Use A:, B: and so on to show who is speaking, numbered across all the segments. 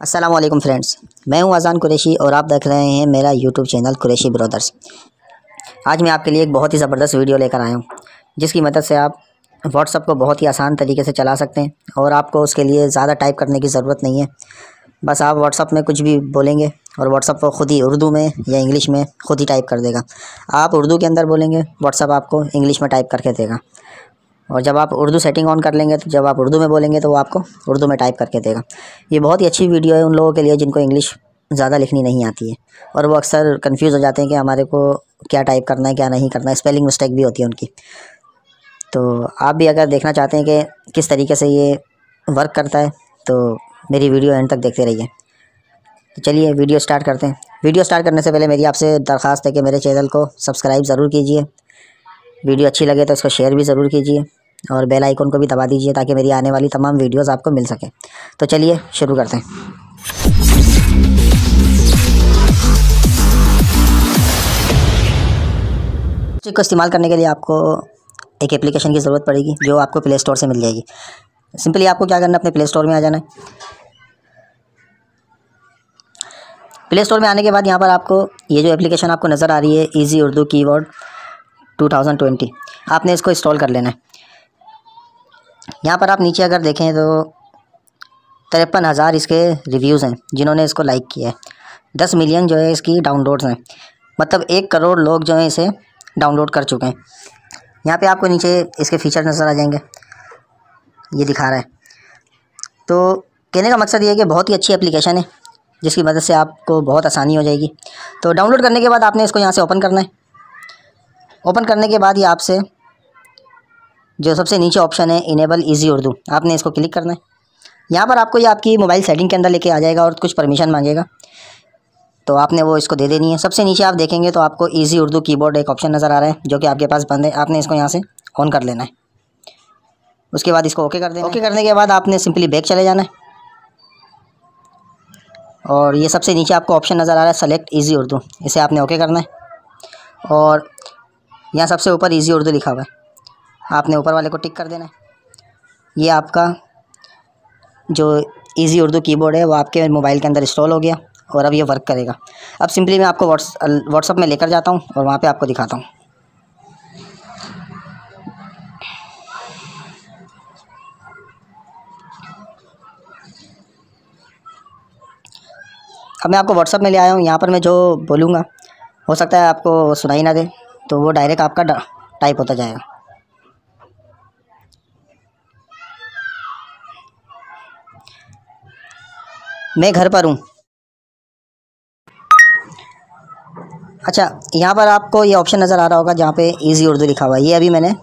A: वालेकुम फ्रेंड्स मैं हूँ अजान कुरैशी और आप देख रहे हैं मेरा यूट्यूब चैनल कुरैशी ब्रदर्स आज मैं आपके लिए एक बहुत ही ज़बरदस्त वीडियो लेकर आया हूँ, जिसकी मदद से आप व्हाट्सअप को बहुत ही आसान तरीके से चला सकते हैं और आपको उसके लिए ज़्यादा टाइप करने की ज़रूरत नहीं है। बस आप व्हाट्सअप में कुछ भी बोलेंगे और व्हाट्सअप को ख़ुद ही उर्दू में या इंग्लिश में ख़ुद ही टाइप कर देगा। आप उर्दू के अंदर बोलेंगे व्हाट्सअप आपको इंग्लिश में टाइप करके देगा। और जब आप उर्दू सेटिंग ऑन कर लेंगे तो जब आप उर्दू में बोलेंगे तो वो आपको उर्दू में टाइप करके देगा। ये बहुत ही अच्छी वीडियो है उन लोगों के लिए जिनको इंग्लिश ज़्यादा लिखनी नहीं आती है। और वो अक्सर कन्फ्यूज़ हो जाते हैं कि हमारे को क्या टाइप करना है, क्या नहीं करना है। स्पेलिंग मिस्टेक भी होती है उनकी। तो आप भी अगर देखना चाहते हैं कि किस तरीके से ये वर्क करता है तो मेरी वीडियो एंड तक देखते रहिए। तो चलिए वीडियो स्टार्ट करते हैं। वीडियो स्टार्ट करने से पहले मेरी आपसे दरख्वास्त है कि मेरे चैनल को सब्सक्राइब ज़रूर कीजिए। वीडियो अच्छी लगे तो इसको शेयर भी ज़रूर कीजिए। और बेल आइकन को भी दबा दीजिए ताकि मेरी आने वाली तमाम वीडियोस आपको मिल सके। तो चलिए, शुरू करते हैं। को इस्तेमाल करने के लिए आपको एक एप्लीकेशन की ज़रूरत पड़ेगी, जो आपको प्ले स्टोर से मिल जाएगी। सिंपली आपको क्या करना है? अपने प्ले स्टोर में आ जाना है। प्ले स्टोर में आने के बाद यहाँ पर आपको ये जो एप्लीकेशन आपको नज़र आ रही है इजी उर्दू कीवर्ड 2020 आपने इसको इंस्टॉल कर लेना है। यहाँ पर आप नीचे अगर देखें तो तिरपन हज़ार इसके रिव्यूज़ हैं, जिन्होंने इसको लाइक किया है। दस मिलियन जो है इसकी डाउनलोड्स हैं। मतलब एक करोड़ लोग जो हैं इसे डाउनलोड कर चुके हैं। यहाँ पे आपको नीचे इसके फीचर नज़र आ जाएँगे। ये दिखा रहा है। तो कहने का मकसद ये है कि बहुत ही अच्छी एप्लीकेशन है, जिसकी मदद से आपको बहुत आसानी हो जाएगी। तो डाउनलोड करने के बाद आपने इसको यहाँ से ओपन करना है। ओपन करने के बाद ये आपसे जो सबसे नीचे ऑप्शन है इनेबल इजी उर्दू आपने इसको क्लिक करना है। यहाँ पर आपको ये आपकी मोबाइल सेटिंग के अंदर लेके आ जाएगा और कुछ परमिशन मांगेगा। तो आपने वो इसको दे देनी है। सबसे नीचे आप देखेंगे तो आपको इजी उर्दू कीबोर्ड एक ऑप्शन नज़र आ रहा है जो कि आपके पास बंद है। आपने इसको यहाँ से ऑन कर लेना है। उसके बाद इसको ओके कर देना ओके करने के बाद आपने सिंपली बैक चले जाना है। और ये सबसे नीचे आपको ऑप्शन नज़र आ रहा है सेलेक्ट ईजी उर्दू। इसे आपने ओके करना है। और यहाँ सबसे ऊपर ईजी उर्दू लिखा हुआ है। आपने ऊपर वाले को टिक कर देना है। ये आपका जो इजी उर्दू कीबोर्ड है, वो आपके मोबाइल के अंदर इंस्टॉल हो गया और अब ये वर्क करेगा। अब सिंपली मैं आपको व्हाट्स व्हाट्सअप में लेकर जाता हूँ और वहाँ पे आपको दिखाता हूँ। अब मैं आपको व्हाट्सअप में ले आया हूँ। यहाँ पर मैं जो बोलूँगा, हो सकता है आपको सुनाई ना दे तो वो डायरेक्ट आपका टाइप होता जाएगा। मैं घर पर हूँ। अच्छा यहाँ पर आपको ये ऑप्शन नज़र आ रहा होगा जहाँ पे इजी उर्दू लिखा हुआ है। ये अभी मैंने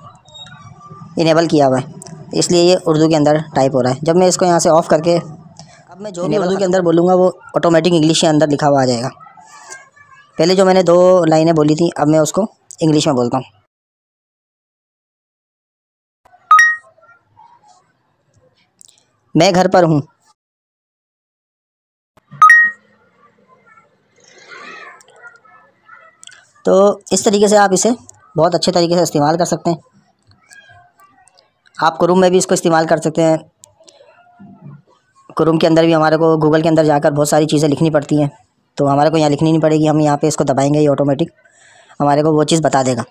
A: इनेबल किया हुआ है। इसलिए ये उर्दू के अंदर टाइप हो रहा है। जब मैं इसको यहाँ से ऑफ़ करके अब मैं जो भी उर्दू के अंदर बोलूँगा वो ऑटोमेटिक इंग्लिश के अंदर लिखा हुआ आ जाएगा। पहले जो मैंने दो लाइनें बोली थी अब मैं उसको इंग्लिश में बोलता हूँ। मैं घर पर हूँ। तो इस तरीके से आप इसे बहुत अच्छे तरीके से इस्तेमाल कर सकते हैं। आप क्रूम में भी इसको इस्तेमाल कर सकते हैं। क्रूम के अंदर भी हमारे को गूगल के अंदर जाकर बहुत सारी चीज़ें लिखनी पड़ती हैं। तो हमारे को यहाँ लिखनी नहीं पड़ेगी, हम यहाँ पे इसको दबाएँगे, ये ऑटोमेटिक हमारे को वो चीज़ बता देगा।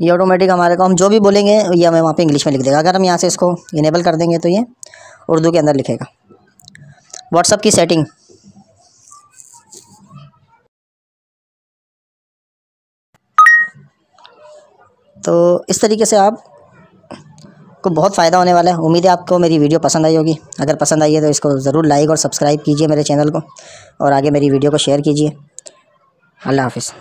A: ये ऑटोमेटिक हमारे को हम जो भी बोलेंगे, ये हमें वहाँ पे इंग्लिश में लिख देगा। अगर हम यहाँ से इसको इनेबल कर देंगे तो ये उर्दू के अंदर लिखेगा। व्हाट्सअप की सेटिंग तो इस तरीके से आप को बहुत फ़ायदा होने वाला है। उम्मीद है आपको मेरी वीडियो पसंद आई होगी। अगर पसंद आई है तो इसको ज़रूर लाइक और सब्सक्राइब कीजिए मेरे चैनल को और आगे मेरी वीडियो को शेयर कीजिए। अल्लाह हाफिज़।